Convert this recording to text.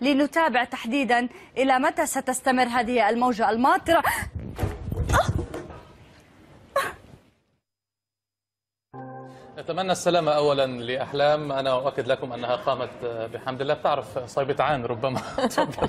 لنتابع تحديدا إلى متى ستستمر هذه الموجة الماطرة. نتمنى السلامة أولا لأحلام. أنا أؤكد لكم أنها قامت آه، بحمد الله. بتعرف آه، صيبة عين ربما. تفضل.